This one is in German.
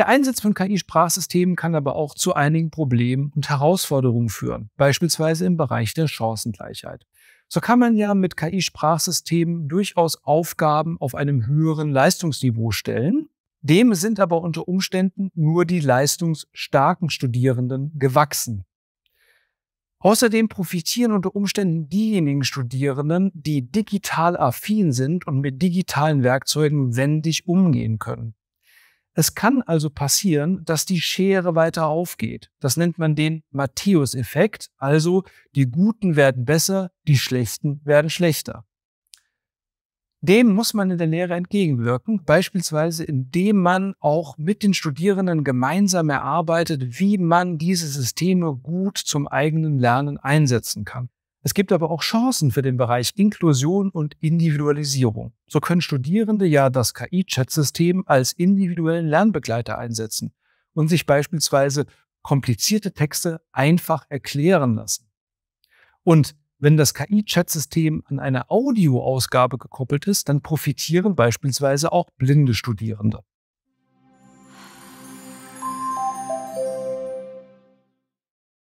Der Einsatz von KI-Sprachsystemen kann aber auch zu einigen Problemen und Herausforderungen führen, beispielsweise im Bereich der Chancengleichheit. So kann man ja mit KI-Sprachsystemen durchaus Aufgaben auf einem höheren Leistungsniveau stellen. Dem sind aber unter Umständen nur die leistungsstarken Studierenden gewachsen. Außerdem profitieren unter Umständen diejenigen Studierenden, die digital affin sind und mit digitalen Werkzeugen wendig umgehen können. Es kann also passieren, dass die Schere weiter aufgeht. Das nennt man den Matthäus-Effekt, also die Guten werden besser, die Schlechten werden schlechter. Dem muss man in der Lehre entgegenwirken, beispielsweise indem man auch mit den Studierenden gemeinsam erarbeitet, wie man diese Systeme gut zum eigenen Lernen einsetzen kann. Es gibt aber auch Chancen für den Bereich Inklusion und Individualisierung. So können Studierende ja das KI-Chat-System als individuellen Lernbegleiter einsetzen und sich beispielsweise komplizierte Texte einfach erklären lassen. Und wenn das KI-Chat-System an eine Audioausgabe gekoppelt ist, dann profitieren beispielsweise auch blinde Studierende.